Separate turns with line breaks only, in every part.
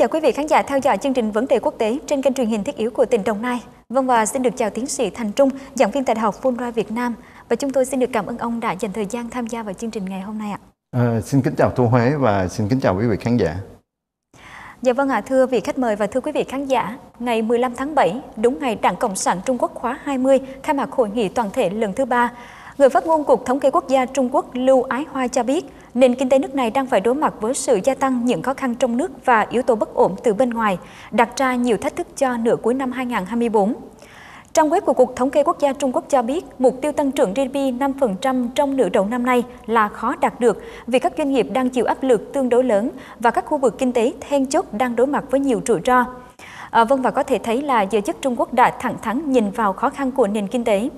chào quý vị khán giả theo dõi chương trình Vấn đề quốc tế trên kênh truyền hình thiết yếu của tỉnh Đồng Nai. Vâng và xin được chào tiến sĩ Thành Trung, giảng viên tại Đại học Fulbright Việt Nam. Và chúng tôi xin được cảm ơn ông đã dành thời gian tham gia vào chương trình ngày hôm nay ạ.
À, xin kính chào Thu Huế và xin kính chào quý vị khán giả.
Dạ vâng ạ, thưa vị khách mời và thưa quý vị khán giả, ngày 15 tháng 7, đúng ngày Đảng Cộng sản Trung Quốc khóa 20 khai mạc hội nghị toàn thể lần thứ ba, người phát ngôn Cục Thống kê Quốc gia Trung Quốc Lưu Ái Hoa cho biết, nền kinh tế nước này đang phải đối mặt với sự gia tăng những khó khăn trong nước và yếu tố bất ổn từ bên ngoài, đặt ra nhiều thách thức cho nửa cuối năm 2024. Trang web của Cục Thống kê Quốc gia Trung Quốc cho biết mục tiêu tăng trưởng GDP 5% trong nửa đầu năm nay là khó đạt được vì các doanh nghiệp đang chịu áp lực tương đối lớn và các khu vực kinh tế then chốt đang đối mặt với nhiều rủi ro. À, vâng và có thể thấy là giới chức Trung Quốc đã thẳng thắn nhìn vào khó khăn của nền kinh tế.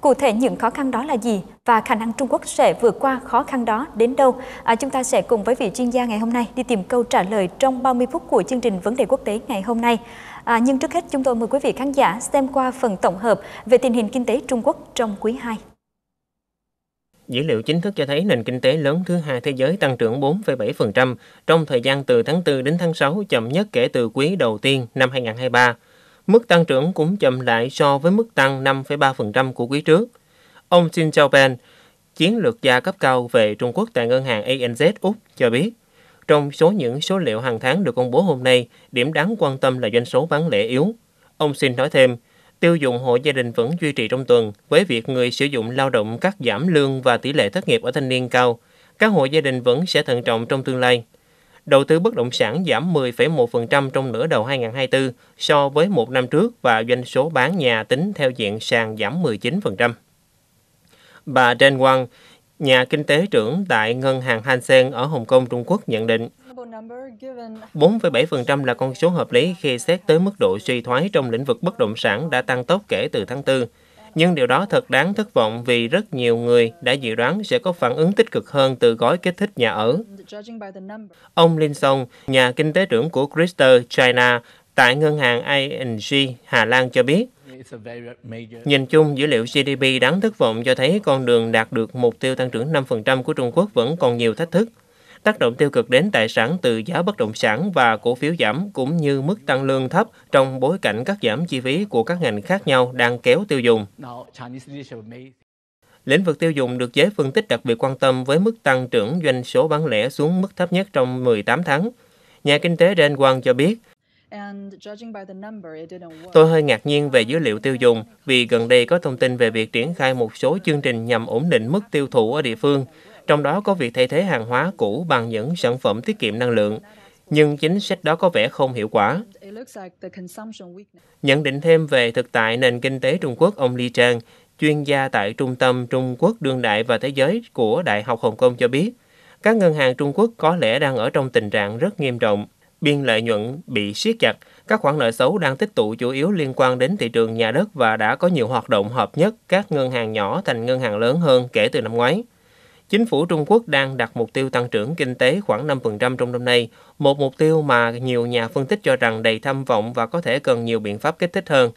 Cụ thể những khó khăn đó là gì và khả năng Trung Quốc sẽ vượt qua khó khăn đó đến đâu? À, chúng ta sẽ cùng với vị chuyên gia ngày hôm nay đi tìm câu trả lời trong 30 phút của chương trình Vấn đề quốc tế ngày hôm nay. À, nhưng trước hết chúng tôi mời quý vị khán giả xem qua phần tổng hợp về tình hình kinh tế Trung Quốc trong quý 2.
Dữ liệu chính thức cho thấy nền kinh tế lớn thứ hai thế giới tăng trưởng 4,7% trong thời gian từ tháng 4 đến tháng 6 chậm nhất kể từ quý đầu tiên năm 2023. Mức tăng trưởng cũng chậm lại so với mức tăng 5,3% của quý trước. Ông Xin Chaoban, chiến lược gia cấp cao về Trung Quốc tại ngân hàng ANZ Úc cho biết, trong số những số liệu hàng tháng được công bố hôm nay, điểm đáng quan tâm là doanh số bán lẻ yếu. Ông Xin nói thêm, tiêu dùng hộ gia đình vẫn duy trì trong tuần với việc người sử dụng lao động cắt giảm lương và tỷ lệ thất nghiệp ở thanh niên cao. Các hộ gia đình vẫn sẽ thận trọng trong tương lai. Đầu tư bất động sản giảm 10,1% trong nửa đầu 2024 so với một năm trước và doanh số bán nhà tính theo diện sàn giảm 19%. Bà Jen Wang, nhà kinh tế trưởng tại ngân hàng Hansen ở Hồng Kông, Trung Quốc nhận định 4,7% là con số hợp lý khi xét tới mức độ suy thoái trong lĩnh vực bất động sản đã tăng tốc kể từ tháng 4. Nhưng điều đó thật đáng thất vọng vì rất nhiều người đã dự đoán sẽ có phản ứng tích cực hơn từ gói kích thích nhà ở. Ông Lin Song, nhà kinh tế trưởng của Crystal China tại ngân hàng ING Hà Lan cho biết, Nhìn chung, dữ liệu GDP đáng thất vọng cho thấy con đường đạt được mục tiêu tăng trưởng 5% của Trung Quốc vẫn còn nhiều thách thức. Tác động tiêu cực đến tài sản từ giá bất động sản và cổ phiếu giảm cũng như mức tăng lương thấp trong bối cảnh các giảm chi phí của các ngành khác nhau đang kéo tiêu dùng. Lĩnh vực tiêu dùng được giới phân tích đặc biệt quan tâm với mức tăng trưởng doanh số bán lẻ xuống mức thấp nhất trong 18 tháng. Nhà kinh tế Dan Wang cho biết, Tôi hơi ngạc nhiên về dữ liệu tiêu dùng vì gần đây có thông tin về việc triển khai một số chương trình nhằm ổn định mức tiêu thụ ở địa phương, trong đó có việc thay thế hàng hóa cũ bằng những sản phẩm tiết kiệm năng lượng. Nhưng chính sách đó có vẻ không hiệu quả. Nhận định thêm về thực tại nền kinh tế Trung Quốc, ông Li Trang, chuyên gia tại Trung tâm Trung Quốc đương đại và thế giới của Đại học Hồng Kông cho biết, các ngân hàng Trung Quốc có lẽ đang ở trong tình trạng rất nghiêm trọng biên lợi nhuận bị siết chặt, các khoản nợ xấu đang tích tụ chủ yếu liên quan đến thị trường nhà đất và đã có nhiều hoạt động hợp nhất các ngân hàng nhỏ thành ngân hàng lớn hơn kể từ năm ngoái. Chính phủ Trung Quốc đang đặt mục tiêu tăng trưởng kinh tế khoảng 5% trong năm nay, một mục tiêu mà nhiều nhà phân tích cho rằng đầy tham vọng và có thể cần nhiều biện pháp kích thích hơn.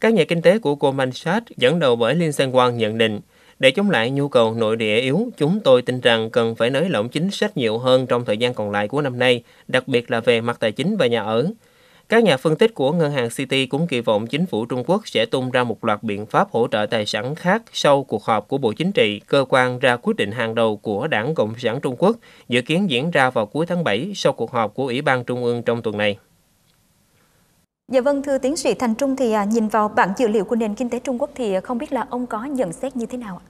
Các nhà kinh tế của Goldman Sachs dẫn đầu bởi Lin Sen Wang nhận định, để chống lại nhu cầu nội địa yếu, chúng tôi tin rằng cần phải nới lỏng chính sách nhiều hơn trong thời gian còn lại của năm nay, đặc biệt là về mặt tài chính và nhà ở. Các nhà phân tích của ngân hàng City cũng kỳ vọng chính phủ Trung Quốc sẽ tung ra một loạt biện pháp hỗ trợ tài sản khác sau cuộc họp của Bộ Chính trị, cơ quan ra quyết định hàng đầu của Đảng Cộng sản Trung Quốc, dự kiến diễn ra vào cuối tháng 7 sau cuộc họp của Ủy ban Trung ương trong tuần này.
Dạ vâng, thưa tiến sĩ Thành Trung thì à, nhìn vào bảng dữ liệu của nền kinh tế Trung Quốc thì không biết là ông có nhận xét như thế nào ạ?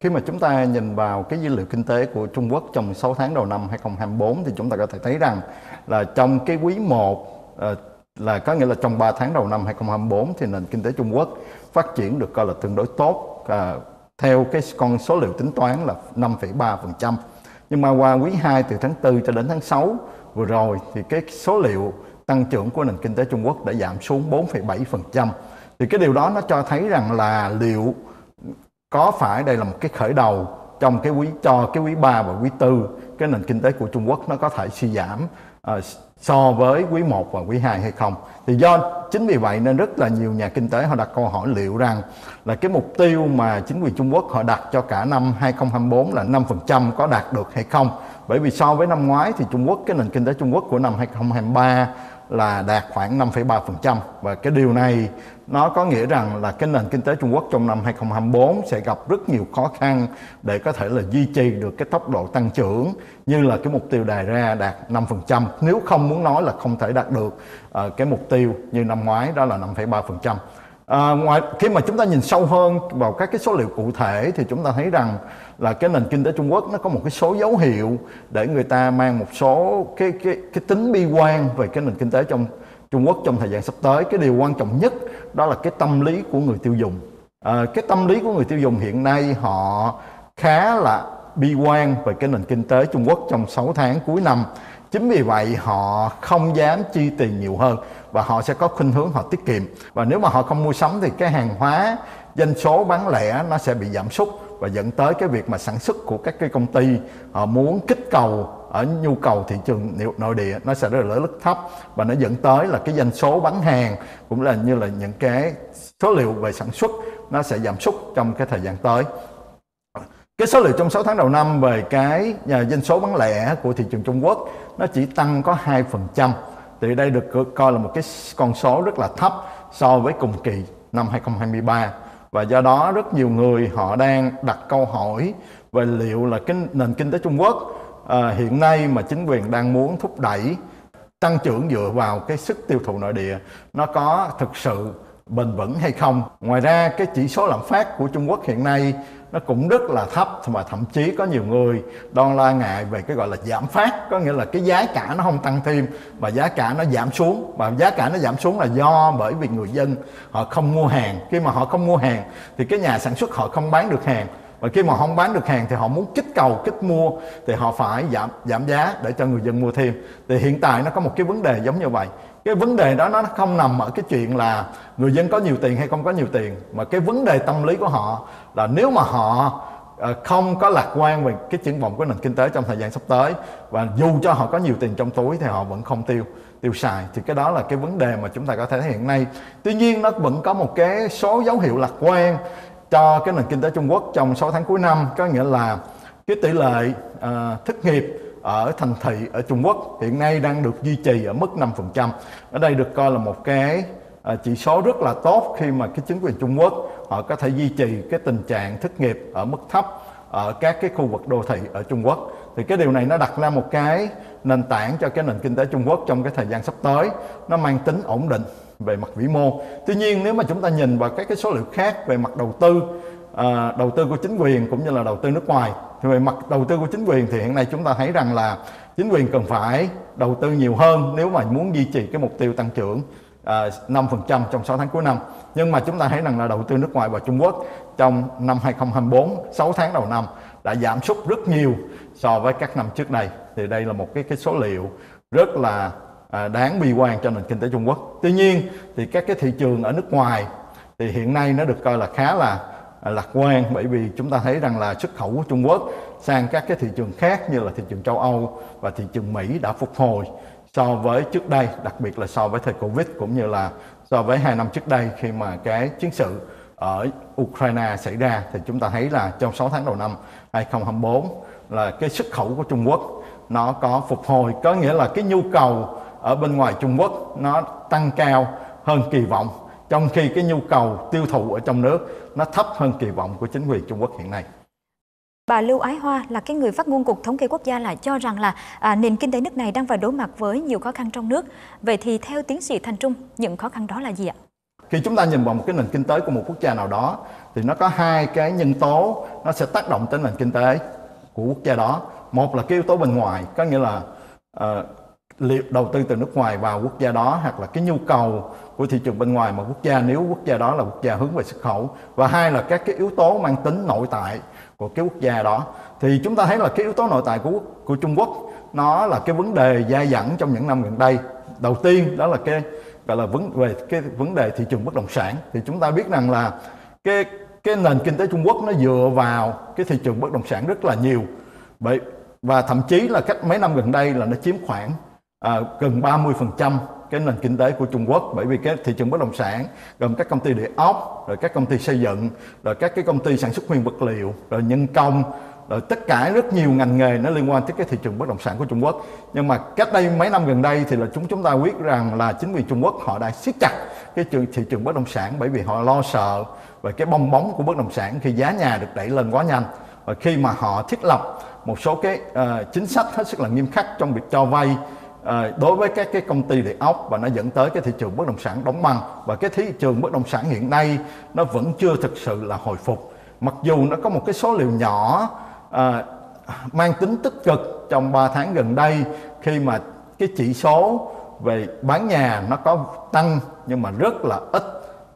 Khi mà chúng ta nhìn vào cái dữ liệu kinh tế của Trung Quốc trong 6 tháng đầu năm 2024 thì chúng ta có thể thấy rằng là trong cái quý 1 ờ, Ờ, là có nghĩa là trong 3 tháng đầu năm 2024 thì nền kinh tế Trung Quốc phát triển được coi là tương đối tốt à, theo cái con số liệu tính toán là 5,3%. Nhưng mà qua quý 2 từ tháng 4 cho đến tháng 6 vừa rồi thì cái số liệu tăng trưởng của nền kinh tế Trung Quốc đã giảm xuống 4,7%. Thì cái điều đó nó cho thấy rằng là liệu có phải đây là một cái khởi đầu trong cái quý cho cái quý 3 và quý 4 cái nền kinh tế của Trung Quốc nó có thể suy giảm uh, so với quý 1 và quý 2 hay không. Thì do chính vì vậy nên rất là nhiều nhà kinh tế họ đặt câu hỏi liệu rằng là cái mục tiêu mà chính quyền Trung Quốc họ đặt cho cả năm 2024 là 5% có đạt được hay không bởi vì so với năm ngoái thì Trung Quốc cái nền kinh tế Trung Quốc của năm 2023 là đạt khoảng 5,3% và cái điều này nó có nghĩa rằng là cái nền kinh tế Trung Quốc trong năm 2024 sẽ gặp rất nhiều khó khăn để có thể là duy trì được cái tốc độ tăng trưởng như là cái mục tiêu đề ra đạt 5% nếu không muốn nói là không thể đạt được uh, cái mục tiêu như năm ngoái đó là 5,3%. À, ờ, ngoài khi mà chúng ta nhìn sâu hơn vào các cái số liệu cụ thể thì chúng ta thấy rằng là cái nền kinh tế Trung Quốc nó có một cái số dấu hiệu để người ta mang một số cái cái cái tính bi quan về cái nền kinh tế trong Trung Quốc trong thời gian sắp tới. Cái điều quan trọng nhất đó là cái tâm lý của người tiêu dùng. À, cái tâm lý của người tiêu dùng hiện nay họ khá là bi quan về cái nền kinh tế Trung Quốc trong 6 tháng cuối năm. Chính vì vậy họ không dám chi tiền nhiều hơn và họ sẽ có khuynh hướng họ tiết kiệm. Và nếu mà họ không mua sắm thì cái hàng hóa doanh số bán lẻ nó sẽ bị giảm sút và dẫn tới cái việc mà sản xuất của các cái công ty họ muốn kích cầu ở nhu cầu thị trường nội địa nó sẽ rất là rất thấp. Và nó dẫn tới là cái doanh số bán hàng, cũng là như là những cái số liệu về sản xuất, nó sẽ giảm sút trong cái thời gian tới. Cái số liệu trong 6 tháng đầu năm về cái nhà doanh số bán lẻ của thị trường Trung Quốc, nó chỉ tăng có 2% thì đây được coi là một cái con số rất là thấp so với cùng kỳ năm 2023 và do đó rất nhiều người họ đang đặt câu hỏi về liệu là cái nền kinh tế Trung Quốc à, hiện nay mà chính quyền đang muốn thúc đẩy tăng trưởng dựa vào cái sức tiêu thụ nội địa nó có thực sự bền vững hay không. Ngoài ra cái chỉ số lạm phát của Trung Quốc hiện nay nó cũng rất là thấp mà thậm chí có nhiều người đang lo ngại về cái gọi là giảm phát. Có nghĩa là cái giá cả nó không tăng thêm và giá cả nó giảm xuống. Và giá cả nó giảm xuống là do bởi vì người dân họ không mua hàng. Khi mà họ không mua hàng thì cái nhà sản xuất họ không bán được hàng. Và khi mà không bán được hàng thì họ muốn kích cầu, kích mua thì họ phải giảm giảm giá để cho người dân mua thêm. Thì hiện tại nó có một cái vấn đề giống như vậy. Cái vấn đề đó nó không nằm ở cái chuyện là người dân có nhiều tiền hay không có nhiều tiền, mà cái vấn đề tâm lý của họ là nếu mà họ ờ, không có lạc quan về cái triển vọng của nền kinh tế trong thời gian sắp tới và dù cho họ có nhiều tiền trong túi thì họ vẫn không tiêu tiêu xài thì cái đó là cái vấn đề mà chúng ta có thể thấy hiện nay tuy nhiên nó vẫn có một cái số dấu hiệu lạc quan cho cái nền kinh tế Trung Quốc trong 6 tháng cuối năm có nghĩa là cái tỷ lệ uh, thất nghiệp ở thành thị ở Trung Quốc hiện nay đang được duy trì ở mức 5%. Ở đây được coi là một cái Ờ, chỉ số rất là tốt khi mà cái chính quyền Trung Quốc họ có thể duy trì cái tình trạng thất nghiệp ở mức thấp ở các cái khu vực đô thị ở Trung Quốc. Thì cái điều này nó đặt ra một cái nền tảng cho cái nền kinh tế Trung Quốc trong cái thời gian sắp tới. Nó mang tính ổn định về mặt vĩ mô. Tuy nhiên nếu mà chúng ta nhìn vào các cái số liệu khác về mặt đầu tư, à, đầu tư của chính quyền cũng như là đầu tư nước ngoài thì về mặt đầu tư của chính quyền thì hiện nay chúng ta thấy rằng là chính quyền cần phải đầu tư nhiều hơn nếu mà muốn duy trì cái mục tiêu tăng trưởng. À, 5% trong 6 tháng cuối năm. Nhưng mà chúng ta thấy rằng là đầu tư nước ngoài vào Trung Quốc trong năm 2024, 6 tháng đầu năm đã giảm sút rất nhiều so với các năm trước đây. Thì đây là một cái cái số liệu rất là à, đáng bi quan cho nền kinh tế Trung Quốc. Tuy nhiên thì các cái thị trường ở nước ngoài thì hiện nay nó được coi là khá là à, lạc quan bởi vì chúng ta thấy rằng là xuất khẩu của Trung Quốc sang các cái thị trường khác như là thị trường châu Âu và thị trường Mỹ đã phục hồi so với trước đây, đặc biệt là so với thời Covid cũng như là so với hai năm trước đây khi mà cái chiến sự ở Ukraine xảy ra thì chúng ta thấy là trong 6 tháng đầu năm 2024 là cái xuất khẩu của Trung Quốc nó có phục hồi có nghĩa là cái nhu cầu ở bên ngoài Trung Quốc nó tăng cao hơn kỳ vọng trong khi cái nhu cầu tiêu thụ ở trong nước nó thấp hơn kỳ vọng của chính quyền Trung Quốc hiện nay.
Bà Lưu Ái Hoa là cái người phát ngôn Cục Thống kê Quốc gia lại cho rằng là à, nền kinh tế nước này đang phải đối mặt với nhiều khó khăn trong nước. Vậy thì theo tiến sĩ Thành Trung, những khó khăn đó là gì ạ?
Khi chúng ta nhìn vào một cái nền kinh tế của một quốc gia nào đó thì nó có hai cái nhân tố nó sẽ tác động tới nền kinh tế của quốc gia đó. Một là cái yếu tố bên ngoài, có nghĩa là uh, liệu đầu tư từ nước ngoài vào quốc gia đó hoặc là cái nhu cầu của thị trường bên ngoài mà quốc gia nếu quốc gia đó là quốc gia hướng về xuất khẩu và hai là các cái yếu tố mang tính nội tại của cái quốc gia đó. Thì chúng ta thấy là cái yếu tố nội tại của của Trung Quốc nó là cái vấn đề dai dẳng trong những năm gần đây. Đầu tiên đó là cái gọi là vấn về cái vấn đề thị trường bất động sản. Thì chúng ta biết rằng là cái cái nền kinh tế Trung Quốc nó dựa vào cái thị trường bất động sản rất là nhiều. Bởi và thậm chí là cách mấy năm gần đây là nó chiếm khoảng à, gần 30% cái nền kinh tế của Trung Quốc. Bởi vì cái thị trường bất động sản gồm các công ty địa ốc rồi các công ty xây dựng rồi các cái công ty sản xuất nguyên vật liệu rồi nhân công rồi tất cả rất nhiều ngành nghề nó liên quan tới cái thị trường bất động sản của Trung Quốc. Nhưng mà cách đây mấy năm gần đây thì là chúng chúng ta biết rằng là chính quyền Trung Quốc họ đã siết chặt cái trường thị trường bất động sản bởi vì họ lo sợ về cái bong bóng của bất động sản khi giá nhà được đẩy lên quá nhanh. Và khi mà họ thiết lập một số cái uh, chính sách hết sức là nghiêm khắc trong việc cho vay Ờ, đối với các cái công ty địa ốc và nó dẫn tới cái thị trường bất động sản đóng băng và cái thị trường bất động sản hiện nay nó vẫn chưa thực sự là hồi phục. Mặc dù nó có một cái số liệu nhỏ à, mang tính tích cực trong 3 tháng gần đây khi mà cái chỉ số về bán nhà nó có tăng nhưng mà rất là ít.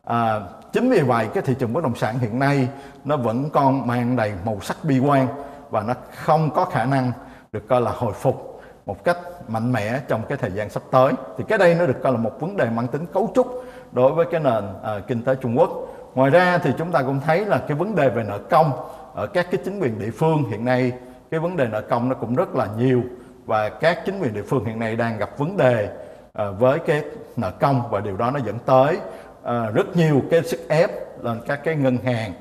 À, chính vì vậy cái thị trường bất động sản hiện nay nó vẫn còn mang đầy màu sắc bi quan và nó không có khả năng được coi là hồi phục một cách mạnh mẽ trong cái thời gian sắp tới. Thì cái đây nó được coi là một vấn đề mang tính cấu trúc đối với cái nền à, kinh tế Trung Quốc. Ngoài ra thì chúng ta cũng thấy là cái vấn đề về nợ công ở các cái chính quyền địa phương hiện nay cái vấn đề nợ công nó cũng rất là nhiều. Và các chính quyền địa phương hiện nay đang gặp vấn đề à, với cái nợ công và điều đó nó dẫn tới à, rất nhiều cái sức ép lên các cái ngân hàng.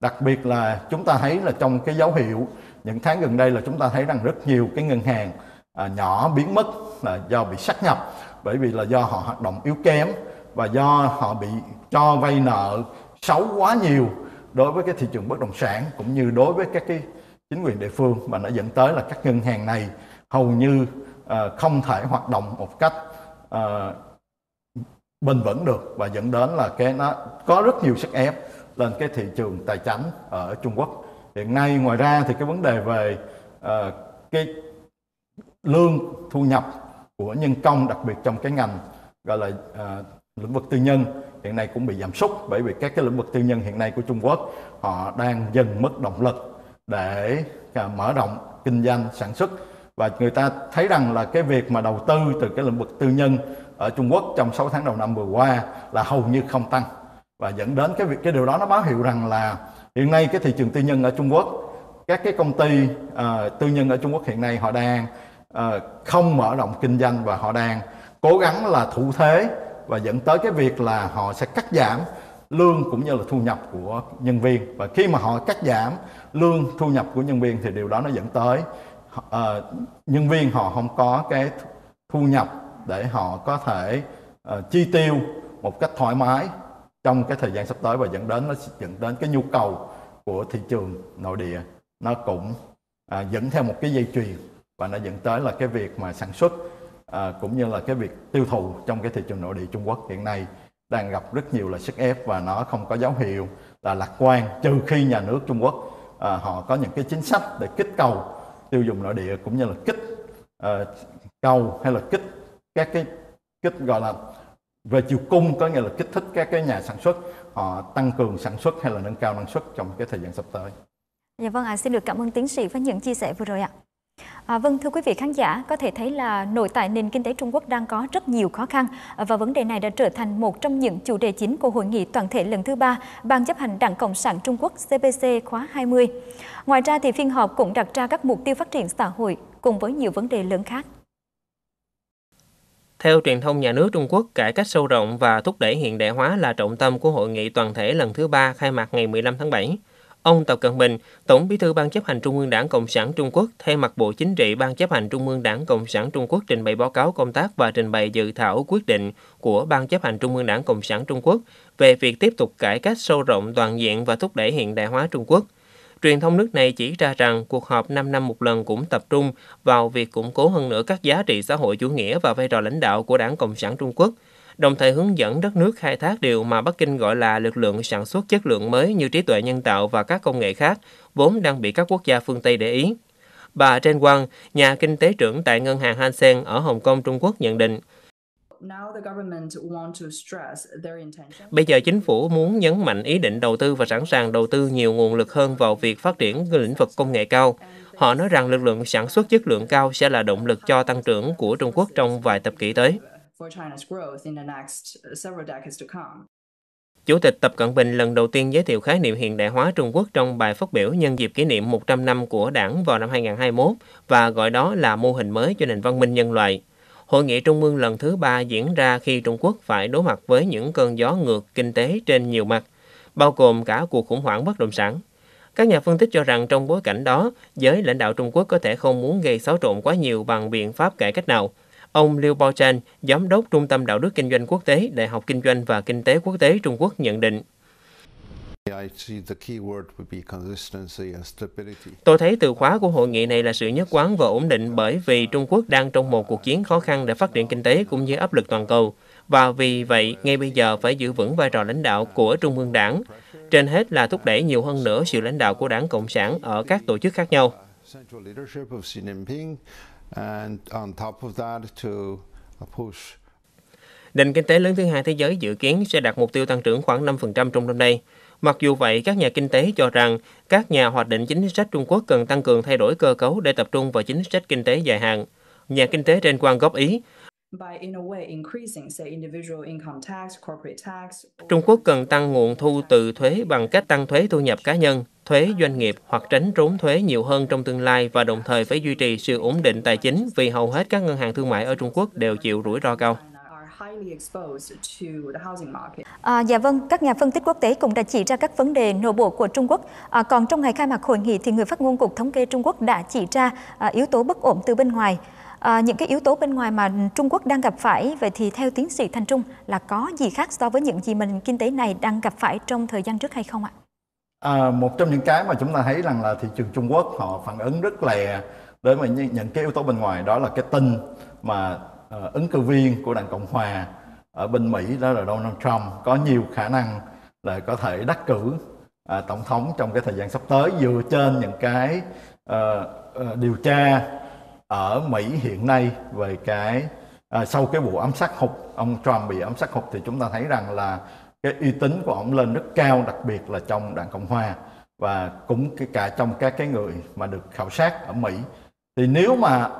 Đặc biệt là chúng ta thấy là trong cái dấu hiệu những tháng gần đây là chúng ta thấy rằng rất nhiều cái ngân hàng à, nhỏ biến mất là do bị sát nhập bởi vì là do họ hoạt động yếu kém và do họ bị cho vay nợ xấu quá nhiều đối với cái thị trường bất động sản cũng như đối với các cái chính quyền địa phương mà nó dẫn tới là các ngân hàng này hầu như uh, không thể hoạt động một cách uh, bền vững được và dẫn đến là cái nó có rất nhiều sức ép lên cái thị trường tài chính ở Trung Quốc. Hiện nay ngoài ra thì cái vấn đề về uh, cái lương thu nhập của nhân công đặc biệt trong cái ngành gọi là à, lĩnh vực tư nhân hiện nay cũng bị giảm sút bởi vì các cái lĩnh vực tư nhân hiện nay của Trung Quốc họ đang dần mất động lực để à, mở rộng kinh doanh sản xuất. Và người ta thấy rằng là cái việc mà đầu tư từ cái lĩnh vực tư nhân ở Trung Quốc trong 6 tháng đầu năm vừa qua là hầu như không tăng. Và dẫn đến cái việc cái điều đó nó báo hiệu rằng là hiện nay cái thị trường tư nhân ở Trung Quốc các cái công ty uh, tư nhân ở Trung Quốc hiện nay họ đang Ờ, không mở rộng kinh doanh và họ đang cố gắng là thủ thế và dẫn tới cái việc là họ sẽ cắt giảm lương cũng như là thu nhập của nhân viên. Và khi mà họ cắt giảm lương thu nhập của nhân viên thì điều đó nó dẫn tới uh, nhân viên họ không có cái thu nhập để họ có thể uh, chi tiêu một cách thoải mái trong cái thời gian sắp tới và dẫn đến nó dẫn đến cái nhu cầu của thị trường nội địa. Nó cũng uh, dẫn theo một cái dây chuyền và nó dẫn tới là cái việc mà sản xuất à, cũng như là cái việc tiêu thụ trong cái thị trường nội địa Trung Quốc hiện nay đang gặp rất nhiều là sức ép và nó không có dấu hiệu là lạc quan trừ khi nhà nước Trung Quốc à, họ có những cái chính sách để kích cầu tiêu dùng nội địa cũng như là kích à, cầu hay là kích các cái kích gọi là về chiều cung có nghĩa là kích thích các cái nhà sản xuất họ tăng cường sản xuất hay là nâng cao năng suất trong cái thời gian sắp tới.
Dạ vâng ạ, à, xin được cảm ơn tiến sĩ với những chia sẻ vừa rồi ạ. À, vâng thưa quý vị khán giả, có thể thấy là nội tại nền kinh tế Trung Quốc đang có rất nhiều khó khăn và vấn đề này đã trở thành một trong những chủ đề chính của hội nghị toàn thể lần thứ ba Ban chấp hành Đảng Cộng sản Trung Quốc CPC khóa 20. Ngoài ra thì phiên họp cũng đặt ra các mục tiêu phát triển xã hội cùng với nhiều vấn đề lớn khác.
Theo truyền thông nhà nước Trung Quốc, cải cách sâu rộng và thúc đẩy hiện đại hóa là trọng tâm của hội nghị toàn thể lần thứ ba khai mạc ngày 15 tháng 7. Ông Tập Cận Bình, Tổng Bí thư Ban chấp hành Trung ương Đảng Cộng sản Trung Quốc, thay mặt Bộ Chính trị Ban chấp hành Trung ương Đảng Cộng sản Trung Quốc trình bày báo cáo công tác và trình bày dự thảo quyết định của Ban chấp hành Trung ương Đảng Cộng sản Trung Quốc về việc tiếp tục cải cách sâu rộng toàn diện và thúc đẩy hiện đại hóa Trung Quốc – Truyền thông nước này chỉ ra rằng cuộc họp 5 năm một lần cũng tập trung vào việc củng cố hơn nữa các giá trị xã hội chủ nghĩa và vai trò lãnh đạo của Đảng Cộng sản Trung Quốc, đồng thời hướng dẫn đất nước khai thác điều mà Bắc Kinh gọi là lực lượng sản xuất chất lượng mới như trí tuệ nhân tạo và các công nghệ khác, vốn đang bị các quốc gia phương Tây để ý. Bà Chen Wang, nhà kinh tế trưởng tại ngân hàng Hansen ở Hồng Kông, Trung Quốc nhận định, Bây giờ chính phủ muốn nhấn mạnh ý định đầu tư và sẵn sàng đầu tư nhiều nguồn lực hơn vào việc phát triển lĩnh vực công nghệ cao. Họ nói rằng lực lượng sản xuất chất lượng cao sẽ là động lực cho tăng trưởng của Trung Quốc trong vài thập kỷ tới. Chủ tịch Tập Cận Bình lần đầu tiên giới thiệu khái niệm hiện đại hóa Trung Quốc trong bài phát biểu nhân dịp kỷ niệm 100 năm của đảng vào năm 2021 và gọi đó là mô hình mới cho nền văn minh nhân loại. Hội nghị Trung ương lần thứ ba diễn ra khi Trung Quốc phải đối mặt với những cơn gió ngược kinh tế trên nhiều mặt, bao gồm cả cuộc khủng hoảng bất động sản. Các nhà phân tích cho rằng trong bối cảnh đó, giới lãnh đạo Trung Quốc có thể không muốn gây xáo trộn quá nhiều bằng biện pháp cải cách nào. Ông Liu Baochan, giám đốc Trung tâm Đạo đức Kinh doanh Quốc tế, Đại học Kinh doanh và Kinh tế Quốc tế Trung Quốc nhận định. Tôi thấy từ khóa của hội nghị này là sự nhất quán và ổn định bởi vì Trung Quốc đang trong một cuộc chiến khó khăn để phát triển kinh tế cũng như áp lực toàn cầu. Và vì vậy, ngay bây giờ phải giữ vững vai trò lãnh đạo của Trung ương Đảng. Trên hết là thúc đẩy nhiều hơn nữa sự lãnh đạo của Đảng Cộng sản ở các tổ chức khác nhau. Nền kinh tế lớn thứ hai thế giới dự kiến sẽ đạt mục tiêu tăng trưởng khoảng 5% trong năm nay. Mặc dù vậy, các nhà kinh tế cho rằng các nhà hoạch định chính sách Trung Quốc cần tăng cường thay đổi cơ cấu để tập trung vào chính sách kinh tế dài hạn. Nhà kinh tế trên quan góp ý, Trung Quốc cần tăng nguồn thu từ thuế bằng cách tăng thuế thu nhập cá nhân, thuế doanh nghiệp hoặc tránh trốn thuế nhiều hơn trong tương lai và đồng thời phải duy trì sự ổn định tài chính vì hầu hết các ngân hàng thương mại ở Trung Quốc đều chịu rủi ro cao.
À, dạ vâng, các nhà phân tích quốc tế cũng đã chỉ ra các vấn đề nội bộ của Trung Quốc. À, còn trong ngày khai mạc hội nghị thì người phát ngôn Cục Thống kê Trung Quốc đã chỉ ra à, yếu tố bất ổn từ bên ngoài. À, những cái yếu tố bên ngoài mà Trung Quốc đang gặp phải, vậy thì theo tiến sĩ Thành Trung là có gì khác so với những gì mình kinh tế này đang gặp phải trong thời gian trước hay không ạ?
À, một trong những cái mà chúng ta thấy rằng là thị trường Trung Quốc họ phản ứng rất lè đối với những, những cái yếu tố bên ngoài đó là cái tin mà uh, ứng cử viên của đảng Cộng Hòa ở bên Mỹ đó là Donald Trump có nhiều khả năng là có thể đắc cử uh, tổng thống trong cái thời gian sắp tới dựa trên những cái uh, uh, điều tra ở Mỹ hiện nay về cái à, sau cái vụ ám sát hụt ông Trump bị ám sát hụt thì chúng ta thấy rằng là cái uy tín của ông lên rất cao đặc biệt là trong đảng cộng hòa và cũng cả trong các cái người mà được khảo sát ở Mỹ. Thì nếu mà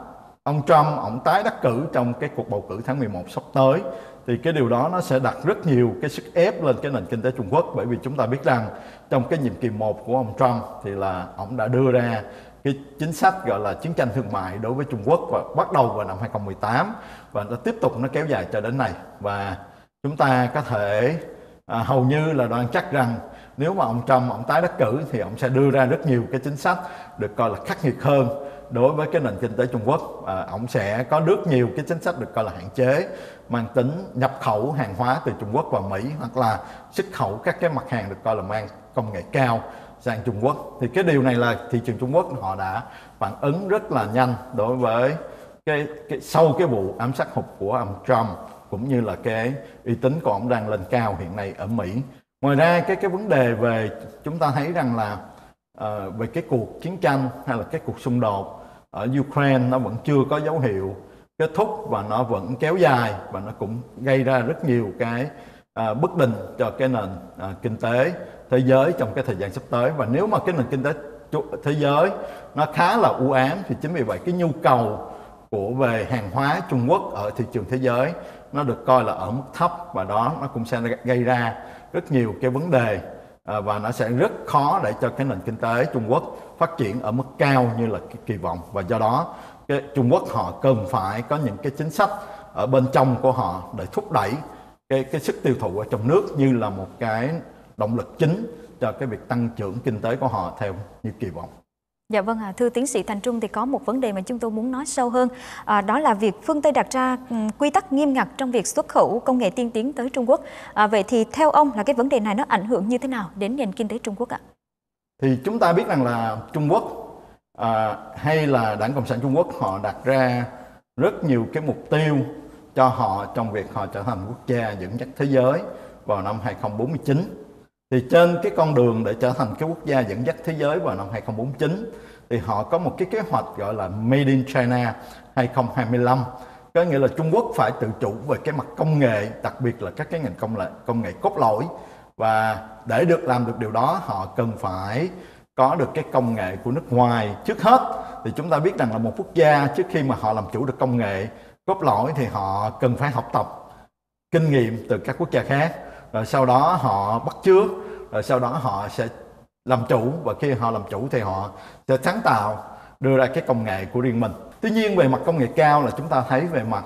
ông Trump ông tái đắc cử trong cái cuộc bầu cử tháng 11 sắp tới thì cái điều đó nó sẽ đặt rất nhiều cái sức ép lên cái nền kinh tế Trung Quốc. Bởi vì chúng ta biết rằng trong cái nhiệm kỳ một của ông Trump thì là ông đã đưa ra cái chính sách gọi là chiến tranh thương mại đối với Trung Quốc và bắt đầu vào năm 2018 và nó tiếp tục nó kéo dài cho đến nay. Và chúng ta có thể à, hầu như là đoán chắc rằng nếu mà ông Trump ông tái đắc cử thì ông sẽ đưa ra rất nhiều cái chính sách được coi là khắc nghiệt hơn đối với cái nền kinh tế Trung Quốc. À, ông sẽ có rất nhiều cái chính sách được coi là hạn chế mang tính nhập khẩu hàng hóa từ Trung Quốc vào Mỹ hoặc là xuất khẩu các cái mặt hàng được coi là mang công nghệ cao sang Trung Quốc thì cái điều này là thị trường Trung Quốc họ đã phản ứng rất là nhanh đối với cái, cái sau cái vụ ám sát hụt của ông Trump cũng như là cái uy tín của ông đang lên cao hiện nay ở Mỹ. Ngoài ra cái cái vấn đề về chúng ta thấy rằng là uh, về cái cuộc chiến tranh hay là cái cuộc xung đột ở Ukraine nó vẫn chưa có dấu hiệu kết thúc và nó vẫn kéo dài và nó cũng gây ra rất nhiều cái À, bất định cho cái nền à, kinh tế thế giới trong cái thời gian sắp tới. Và nếu mà cái nền kinh tế thế giới nó khá là u ám thì chính vì vậy cái nhu cầu của về hàng hóa Trung Quốc ở thị trường thế giới nó được coi là ở mức thấp và đó nó cũng sẽ gây ra rất nhiều cái vấn đề à, và nó sẽ rất khó để cho cái nền kinh tế Trung Quốc phát triển ở mức cao như là kỳ vọng. Và do đó cái Trung Quốc họ cần phải có những cái chính sách ở bên trong của họ để thúc đẩy cái cái sức tiêu thụ ở trong nước như là một cái động lực chính cho cái việc tăng trưởng kinh tế của họ theo như kỳ vọng.
Dạ vâng ạ, à, thưa tiến sĩ Thành Trung thì có một vấn đề mà chúng tôi muốn nói sâu hơn, à, đó là việc phương Tây đặt ra quy tắc nghiêm ngặt trong việc xuất khẩu công nghệ tiên tiến tới Trung Quốc. À, vậy thì theo ông là cái vấn đề này nó ảnh hưởng như thế nào đến nền kinh tế Trung Quốc ạ?
Thì chúng ta biết rằng là Trung Quốc à, hay là Đảng Cộng sản Trung Quốc họ đặt ra rất nhiều cái mục tiêu cho họ trong việc họ trở thành quốc gia dẫn dắt thế giới vào năm 2049 thì trên cái con đường để trở thành cái quốc gia dẫn dắt thế giới vào năm 2049 thì họ có một cái kế hoạch gọi là Made in China 2025 có nghĩa là Trung Quốc phải tự chủ về cái mặt công nghệ, đặc biệt là các cái ngành công nghệ công nghệ cốt lõi. Và để được làm được điều đó, họ cần phải có được cái công nghệ của nước ngoài trước hết. Thì chúng ta biết rằng là một quốc gia trước khi mà họ làm chủ được công nghệ cốt lõi thì họ cần phải học tập kinh nghiệm từ các quốc gia khác rồi sau đó họ bắt chước rồi sau đó họ sẽ làm chủ và khi họ làm chủ thì họ sẽ sáng tạo đưa ra cái công nghệ của riêng mình. Tuy nhiên về mặt công nghệ cao là chúng ta thấy về mặt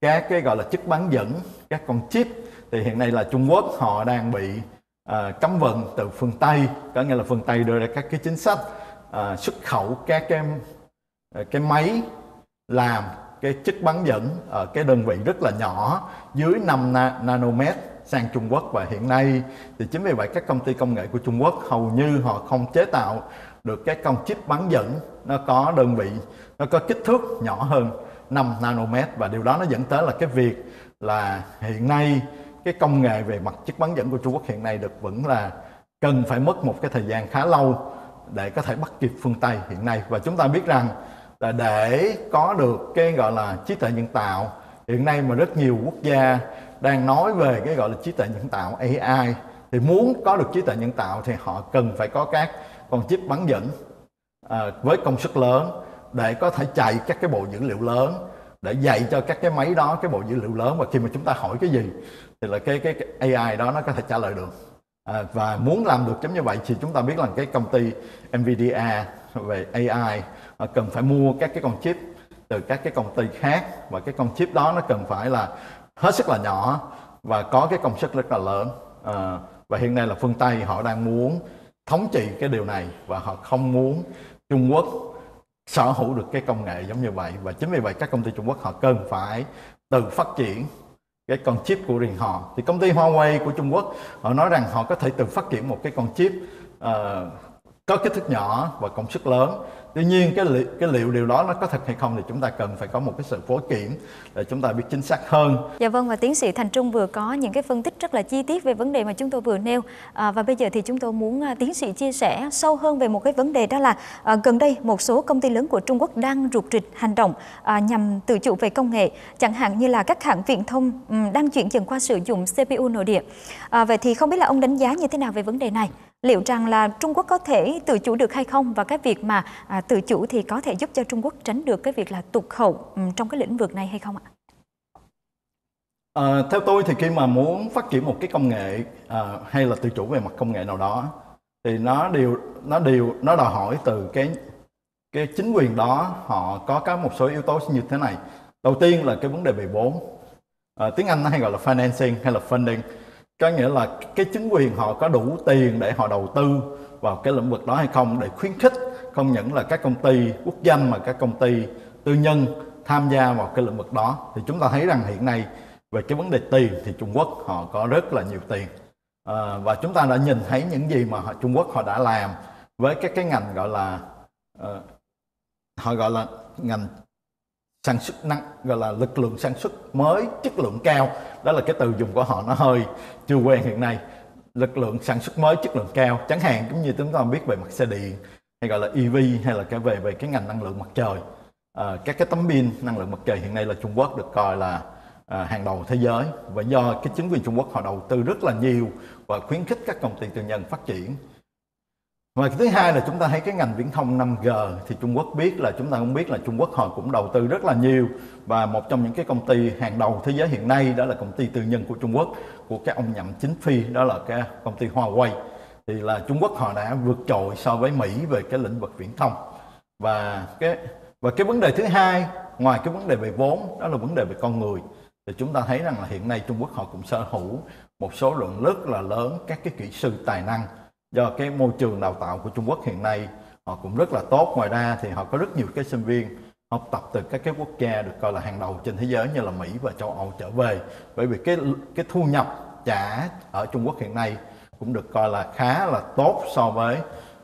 các cái gọi là chất bán dẫn các con chip thì hiện nay là Trung Quốc họ đang bị à, cấm vận từ phương Tây có nghĩa là phương Tây đưa ra các cái chính sách à, xuất khẩu các cái ờ, cái máy làm cái chất bán dẫn ở cái đơn vị rất là nhỏ dưới 5 nanomet sang Trung Quốc. Và hiện nay thì chính vì vậy các công ty công nghệ của Trung Quốc hầu như họ không chế tạo được cái con chip bán dẫn. Nó có đơn vị, nó có kích thước nhỏ hơn 5 nanomet. Và điều đó nó dẫn tới là cái việc là hiện nay cái công nghệ về mặt chip bán dẫn của Trung Quốc hiện nay được vẫn là cần phải mất một cái thời gian khá lâu để có thể bắt kịp phương Tây hiện nay. Và chúng ta biết rằng là để có được cái gọi là trí tuệ nhân tạo. Hiện nay mà rất nhiều quốc gia đang nói về cái gọi là trí tuệ nhân tạo AI thì muốn có được trí tuệ nhân tạo thì họ cần phải có các con chip bán dẫn à, với công suất lớn để có thể chạy các cái bộ dữ liệu lớn để dạy cho các cái máy đó cái bộ dữ liệu lớn. Và khi mà chúng ta hỏi cái gì thì là cái cái, cái AI đó nó có thể trả lời được. À, và muốn làm được giống như vậy thì chúng ta biết là cái công ty Nvidia về AI Ờ, cần phải mua các cái con chip từ các cái công ty khác và cái con chip đó nó cần phải là hết sức là nhỏ và có cái công suất rất là lớn. À, và hiện nay là phương Tây họ đang muốn thống trị cái điều này và họ không muốn Trung Quốc sở hữu được cái công nghệ giống như vậy. Và chính vì vậy các công ty Trung Quốc họ cần phải tự phát triển cái con chip của riêng họ. Thì công ty Huawei của Trung Quốc họ nói rằng họ có thể tự phát triển một cái con chip uh, có kích thước nhỏ và công suất lớn tuy nhiên cái liệu, cái liệu điều đó nó có thật hay không thì chúng ta cần phải có một cái sự phối kiểm để chúng ta biết chính xác hơn.
Dạ vâng và tiến sĩ Thành Trung vừa có những cái phân tích rất là chi tiết về vấn đề mà chúng tôi vừa nêu à, và bây giờ thì chúng tôi muốn à, tiến sĩ chia sẻ sâu hơn về một cái vấn đề đó là à, gần đây một số công ty lớn của Trung Quốc đang rụt rịch hành động à, nhằm tự chủ về công nghệ chẳng hạn như là các hãng viễn thông um, đang chuyển dần qua sử dụng CPU nội địa. À, vậy thì không biết là ông đánh giá như thế nào về vấn đề này? Liệu rằng là Trung Quốc có thể tự chủ được hay không? Và cái việc mà à, tự chủ thì có thể giúp cho Trung Quốc tránh được cái việc là tụt hậu um, trong cái lĩnh vực này hay không ạ?
À, theo tôi thì khi mà muốn phát triển một cái công nghệ à, hay là tự chủ về mặt công nghệ nào đó thì nó đều nó đều nó đòi hỏi từ cái cái chính quyền đó họ có các một số yếu tố như thế này. Đầu tiên là cái vấn đề về vốn. À, tiếng anh nó hay gọi là financing hay là funding có nghĩa là cái chính quyền họ có đủ tiền để họ đầu tư vào cái lĩnh vực đó hay không để khuyến khích không những là các công ty quốc danh mà các công ty tư nhân tham gia vào cái lĩnh vực đó. Thì chúng ta thấy rằng hiện nay về cái vấn đề tiền thì Trung Quốc họ có rất là nhiều tiền. À, và chúng ta đã nhìn thấy những gì mà họ, Trung Quốc họ đã làm với các cái ngành gọi là uh, họ gọi là ngành sản xuất năng gọi là lực lượng sản xuất mới chất lượng cao. Đó là cái từ dùng của họ nó hơi chưa quen hiện nay. Lực lượng sản xuất mới chất lượng cao. Chẳng hạn cũng như chúng ta biết về mặt xe điện hay gọi là EV hay là cái về về cái ngành năng lượng mặt trời. À, các cái tấm pin năng lượng mặt trời hiện nay là Trung Quốc được coi là à, hàng đầu thế giới. Và do cái chính quyền Trung Quốc họ đầu tư rất là nhiều và khuyến khích các công ty tư nhân phát triển và thứ hai là chúng ta thấy cái ngành viễn thông 5G thì Trung Quốc biết là, chúng ta cũng biết là Trung Quốc họ cũng đầu tư rất là nhiều. Và một trong những cái công ty hàng đầu thế giới hiện nay đó là công ty tư nhân của Trung Quốc, của cái ông Nhậm Chính Phi, đó là cái công ty Huawei. Thì là Trung Quốc họ đã vượt trội so với Mỹ về cái lĩnh vực viễn thông. Và cái và cái vấn đề thứ hai, ngoài cái vấn đề về vốn, đó là vấn đề về con người. Thì chúng ta thấy rằng là hiện nay Trung Quốc họ cũng sở hữu một số lượng rất là lớn các cái kỹ sư tài năng do cái môi trường đào tạo của Trung Quốc hiện nay, họ cũng rất là tốt. Ngoài ra thì họ có rất nhiều cái sinh viên học tập từ các cái quốc gia được coi là hàng đầu trên thế giới như là Mỹ và châu Âu trở về. Bởi vì cái cái thu nhập trả ở Trung Quốc hiện nay cũng được coi là khá là tốt so với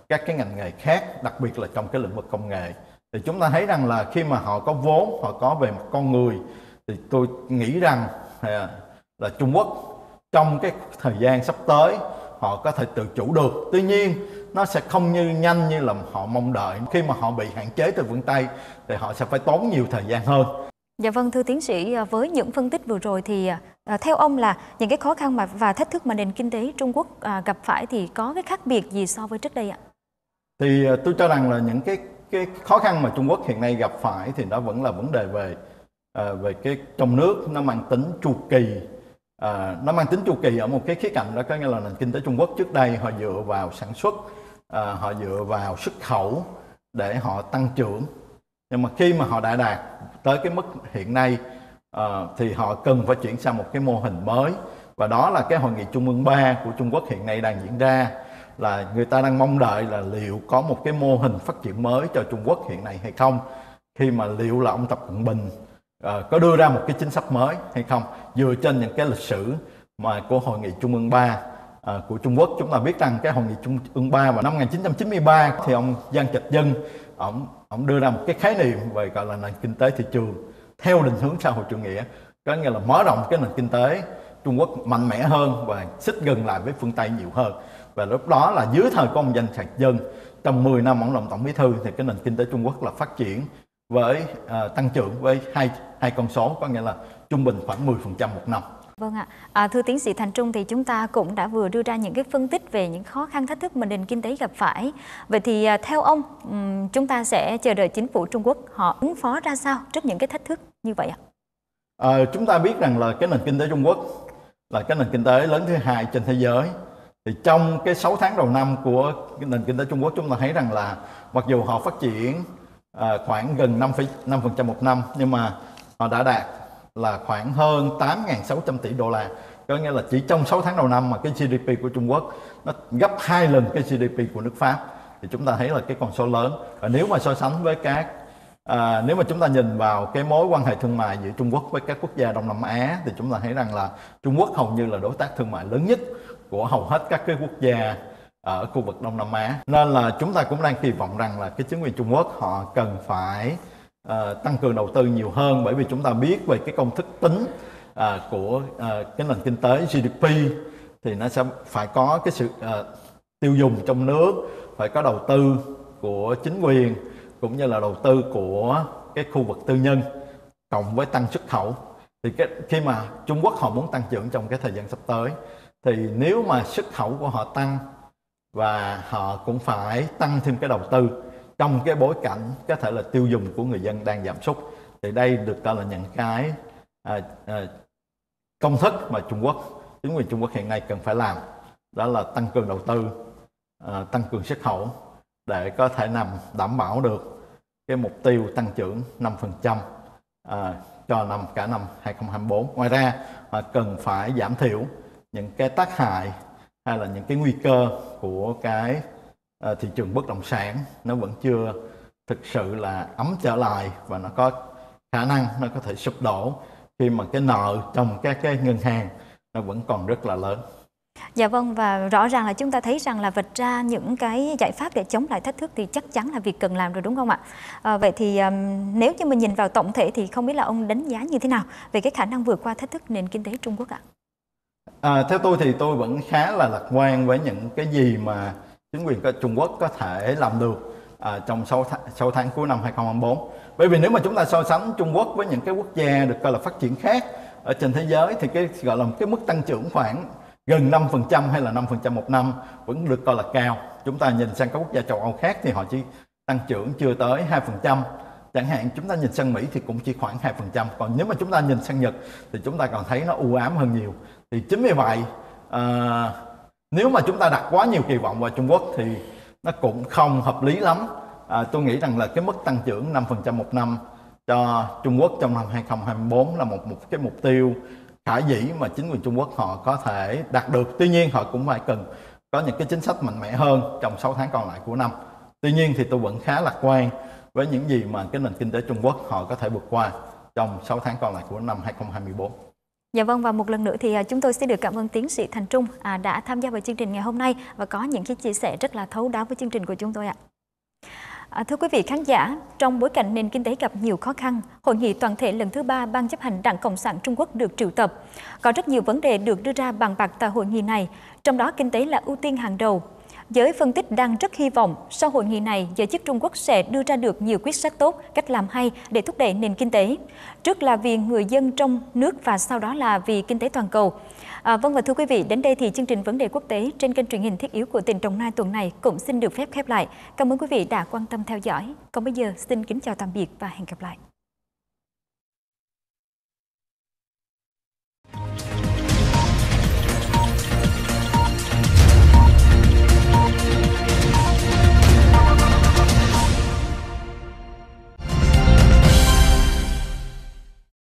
các cái ngành nghề khác, đặc biệt là trong cái lĩnh vực công nghệ. Thì chúng ta thấy rằng là khi mà họ có vốn, họ có về mặt con người, thì tôi nghĩ rằng à, là Trung Quốc trong cái thời gian sắp tới họ có thể tự chủ được. Tuy nhiên nó sẽ không như nhanh như là họ mong đợi. Khi mà họ bị hạn chế từ phương tây thì họ sẽ phải tốn nhiều thời gian hơn.
Dạ vâng thưa tiến sĩ à, với những phân tích vừa rồi thì à, theo ông là những cái khó khăn mà và thách thức mà nền kinh tế Trung Quốc à, gặp phải thì có cái khác biệt gì so với trước đây ạ?
Thì tôi cho rằng là những cái cái khó khăn mà Trung Quốc hiện nay gặp phải thì nó vẫn là vấn đề về về cái trong nước nó mang tính chu kỳ à, nó mang tính chu kỳ ở một cái khía cạnh đó có nghĩa là nền kinh tế Trung Quốc trước đây họ dựa vào sản xuất à, họ dựa vào xuất khẩu để họ tăng trưởng. Nhưng mà khi mà họ đã đạt tới cái mức hiện nay à, thì họ cần phải chuyển sang một cái mô hình mới. Và đó là cái hội nghị trung ương 3 của Trung Quốc hiện nay đang diễn ra là người ta đang mong đợi là liệu có một cái mô hình phát triển mới cho Trung Quốc hiện nay hay không. Khi mà liệu là ông Tập Cận Bình uh, có đưa ra một cái chính sách mới hay không? Dựa trên những cái lịch sử mà của hội nghị trung ương 3 uh, ờ, của Trung Quốc. Chúng ta biết rằng cái hội nghị trung ương 3 vào năm 1993 thì ông Giang Trạch Dân ông ông đưa ra một cái khái niệm về gọi là nền kinh tế thị trường theo định hướng xã hội chủ nghĩa. Có nghĩa là mở rộng cái nền kinh tế Trung Quốc mạnh mẽ hơn và xích gần lại với phương Tây nhiều hơn. Và lúc đó là dưới thời của ông Danh Trạch Dân trong 10 năm ông làm tổng bí thư thì cái nền kinh tế Trung Quốc là phát triển với uh, tăng trưởng với hai hai con số có nghĩa là trung bình khoảng 10% một năm.
Vâng ạ. À, thưa tiến sĩ Thành Trung thì chúng ta cũng đã vừa đưa ra những cái phân tích về những khó khăn thách thức mà nền kinh tế gặp phải. Vậy thì à, theo ông um, chúng ta sẽ chờ đợi chính phủ Trung Quốc họ ứng phó ra sao trước những cái thách thức như vậy ạ?
À, chúng ta biết rằng là cái nền kinh tế Trung Quốc là cái nền kinh tế lớn thứ hai trên thế giới. Thì trong cái 6 tháng đầu năm của cái nền kinh tế Trung Quốc chúng ta thấy rằng là mặc dù họ phát triển à, khoảng gần 5,5% một năm nhưng mà họ đã đạt là khoảng hơn 8.600 tỷ đô la. Có nghĩa là chỉ trong 6 tháng đầu năm mà cái GDP của Trung Quốc nó gấp hai lần cái GDP của nước Pháp. Thì chúng ta thấy là cái con số lớn. Và nếu mà so sánh với các à, nếu mà chúng ta nhìn vào cái mối quan hệ thương mại giữa Trung Quốc với các quốc gia Đông Nam Á thì chúng ta thấy rằng là Trung Quốc hầu như là đối tác thương mại lớn nhất của hầu hết các cái quốc gia ở khu vực Đông Nam Á. Nên là chúng ta cũng đang kỳ vọng rằng là cái chính quyền Trung Quốc họ cần phải uh, tăng cường đầu tư nhiều hơn bởi vì chúng ta biết về cái công thức tính uh, của uh, cái nền kinh tế GDP thì nó sẽ phải có cái sự uh, tiêu dùng trong nước phải có đầu tư của chính quyền cũng như là đầu tư của cái khu vực tư nhân cộng với tăng xuất khẩu. Thì cái, khi mà Trung Quốc họ muốn tăng trưởng trong cái thời gian sắp tới thì nếu mà xuất khẩu của họ tăng và họ cũng phải tăng thêm cái đầu tư trong cái bối cảnh có thể là tiêu dùng của người dân đang giảm sút. Thì đây được coi là những cái à, à, công thức mà Trung Quốc chính quyền Trung Quốc hiện nay cần phải làm. Đó là tăng cường đầu tư à, tăng cường xuất khẩu để có thể nằm đảm bảo được cái mục tiêu tăng trưởng 5% à, cho năm cả năm 2024 ngoài ra họ cần phải giảm thiểu những cái tác hại hay là những cái nguy cơ của cái ờ, thị trường bất động sản nó vẫn chưa thực sự là ấm trở lại và nó có khả năng nó có thể sụp đổ khi mà cái nợ trong các cái ngân hàng nó vẫn còn rất là lớn.
Dạ vâng và rõ ràng là chúng ta thấy rằng là vạch ra những cái giải pháp để chống lại thách thức thì chắc chắn là việc cần làm rồi đúng không ạ? À, vậy thì um, nếu như mình nhìn vào tổng thể thì không biết là ông đánh giá như thế nào về cái khả năng vượt qua thách thức nền kinh tế Trung Quốc ạ?
À, theo tôi thì tôi vẫn khá là lạc quan với những cái gì mà chính quyền Trung Quốc có thể làm được à, trong 6 tháng, 6 tháng cuối năm 2024. Bởi vì nếu mà chúng ta so sánh Trung Quốc với những cái quốc gia được coi là phát triển khác ở trên thế giới thì cái gọi là cái mức tăng trưởng khoảng gần 5% hay là 5% một năm vẫn được coi là cao. Chúng ta nhìn sang các quốc gia châu Âu khác thì họ chỉ tăng trưởng chưa tới 2%. Chẳng hạn chúng ta nhìn sang Mỹ thì cũng chỉ khoảng 2%. Còn nếu mà chúng ta nhìn sang Nhật thì chúng ta còn thấy nó u ám hơn nhiều. Thì chính vì vậy à, nếu mà chúng ta đặt quá nhiều kỳ vọng vào Trung Quốc thì nó cũng không hợp lý lắm. À, tôi nghĩ rằng là cái mức tăng trưởng 5% một năm cho Trung Quốc trong năm 2024 là một một cái mục tiêu khả dĩ mà chính quyền Trung Quốc họ có thể đạt được. Tuy nhiên họ cũng phải cần có những cái chính sách mạnh mẽ hơn trong 6 tháng còn lại của năm. Tuy nhiên thì tôi vẫn khá lạc quan với những gì mà cái nền kinh tế Trung Quốc họ có thể vượt qua trong 6 tháng còn lại của năm 2024
Dạ vâng và một lần nữa thì à, chúng tôi sẽ được cảm ơn tiến sĩ Thành Trung à, đã tham gia vào chương trình ngày hôm nay và có những cái chia sẻ rất là thấu đáo với chương trình của chúng tôi ạ. À, thưa quý vị khán giả, trong bối cảnh nền kinh tế gặp nhiều khó khăn, hội nghị toàn thể lần thứ ba Ban chấp hành Đảng Cộng sản Trung Quốc được triệu tập. Có rất nhiều vấn đề được đưa ra bàn bạc tại hội nghị này, trong đó kinh tế là ưu tiên hàng đầu. Giới phân tích đang rất hy vọng sau hội nghị này, giới chức Trung Quốc sẽ đưa ra được nhiều quyết sách tốt, cách làm hay để thúc đẩy nền kinh tế. Trước là vì người dân trong nước và sau đó là vì kinh tế toàn cầu. À, vâng và thưa quý vị, đến đây thì chương trình Vấn đề quốc tế trên kênh truyền hình thiết yếu của tỉnh Đồng Nai tuần này cũng xin được phép khép lại. Cảm ơn quý vị đã quan tâm theo dõi. Còn bây giờ xin kính chào tạm biệt và hẹn gặp lại.